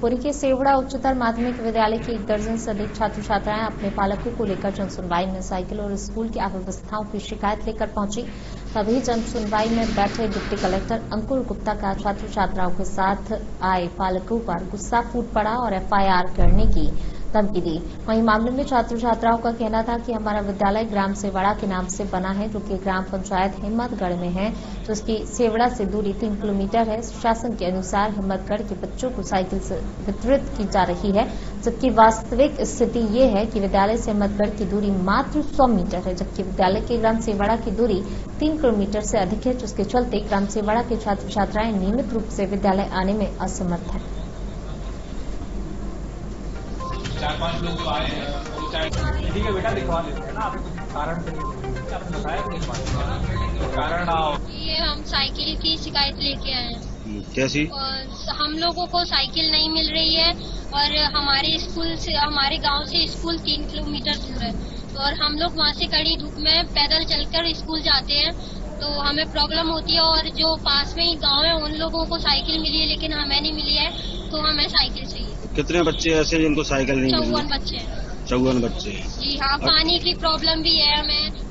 पुरी के सेवड़ा उच्चतर माध्यमिक विद्यालय के एक दर्जन से अधिक छात्र छात्राएँ अपने पालकों को लेकर जन सुनवाई में साइकिल और स्कूल की अव्यवस्थाओं की शिकायत लेकर पहुँची। तभी जन सुनवाई में बैठे डिप्टी कलेक्टर अंकुर गुप्ता का छात्र छात्राओं के साथ आए पालकों पर गुस्सा फूट पड़ा और एफआईआर करने की धमकी दी वहीं मामले में छात्र छात्राओं का कहना था कि हमारा विद्यालय ग्राम सेवाड़ा के नाम से बना है, जो कि ग्राम पंचायत हिम्मतगढ़ में है तो इसकी सेवड़ा से दूरी तीन किलोमीटर है। शासन के अनुसार हिम्मतगढ़ के बच्चों को साइकिल वितरित की जा रही है, जबकि वास्तविक स्थिति ये है कि विद्यालय से हिम्मतगढ़ की दूरी मात्र सौ मीटर है, जबकि विद्यालय के ग्राम सेवाड़ा की दूरी तीन किलोमीटर से अधिक है, जिसके चलते ग्राम सेवाड़ा के छात्र छात्राएँ नियमित रूप से विद्यालय आने में असमर्थ हैं। चार पाँच लोग जो आए हैं वो चाहे ठीक है बेटा लिखवा लेते हैं ना कुछ कारण तो आपने बताया हैं। कारण आओ। ये हम साइकिल की शिकायत लेके आए हैं। कैसी? और हम लोगों को साइकिल नहीं मिल रही है और हमारे स्कूल से हमारे गाँव से स्कूल तीन किलोमीटर दूर है। और हम लोग वहाँ से कड़ी धूप में पैदल चलकर स्कूल जाते हैं। तो हमें प्रॉब्लम होती है और जो पास में ही गाँव है उन लोगों को साइकिल मिली है लेकिन हमें नहीं मिली है तो हमें साइकिल चाहिए कितने बच्चे ऐसे जिनको साइकिल नहीं मिली? चौवन बच्चे हैं। चौवन बच्चे जी हाँ पानी की प्रॉब्लम भी है हमें।